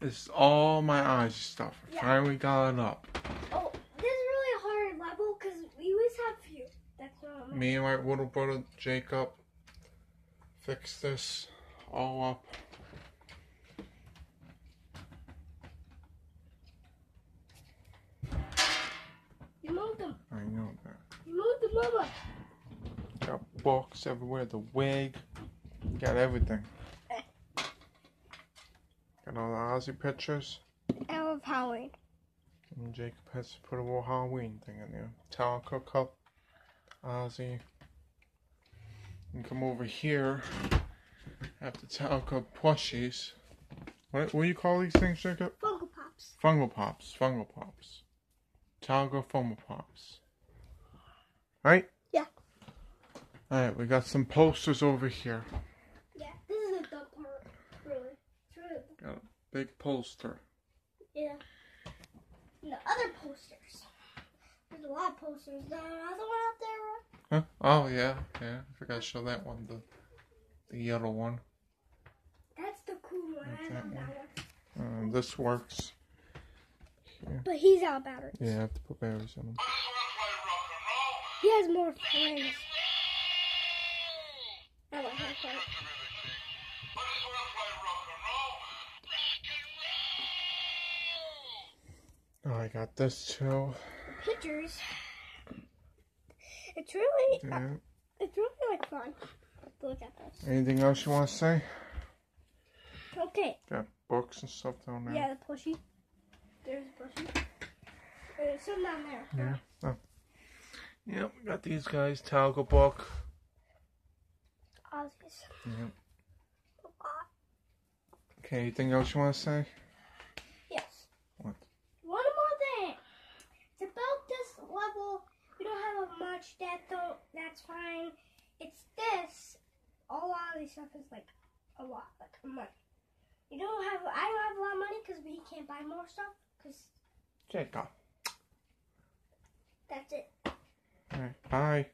This is all my Ozzy stuff. I Yeah. finally got it up. Oh, this is really a hard level because we always have few. That's not Me and my little brother Jacob fixed this all up. You moved them. I know that. You moved the mama. Got books everywhere, the wig, got everything. Got all the Ozzy pictures. I love Halloween. And Jacob has to put a little Halloween thing in there. Talco cup, Ozzy. And come over here. I Have the Talco plushies. What, what do you call these things, Jacob? Funko Pops. Funko Pops. Funko Pops. Talgo Funko Pops. Right? Yeah. Alright, we got some posters over here. Yeah, this is a dumb part. Really. A big poster. Yeah. And the other posters. There's a lot of posters. There's another one out there. Huh? Oh yeah, yeah. I forgot to show that one, the the yellow one. That's the cool one. Like I that one. that one. Um, this works. But he's out of batteries. Yeah, I have to put batteries in him. He has more friends. I like that part. Oh, I got this too. Pictures. It's really, Yeah. Uh, it's really like fun to look at this. Anything else you want to say? Okay. Got books and stuff down there. Yeah, the plushie. There's a plushie. There's some down there. Yeah. Oh. Yep, we got these guys. Talco book. Ozzy's. Yep. Okay, anything else you want to say? Yes. What? One more thing. It's about this level. We don't have a much depth, though. That's fine. It's this. A lot of this stuff is like a lot, like money. You don't have. I don't have a lot of money because we can't buy more stuff. Because Jacob. that's it. Alright, bye.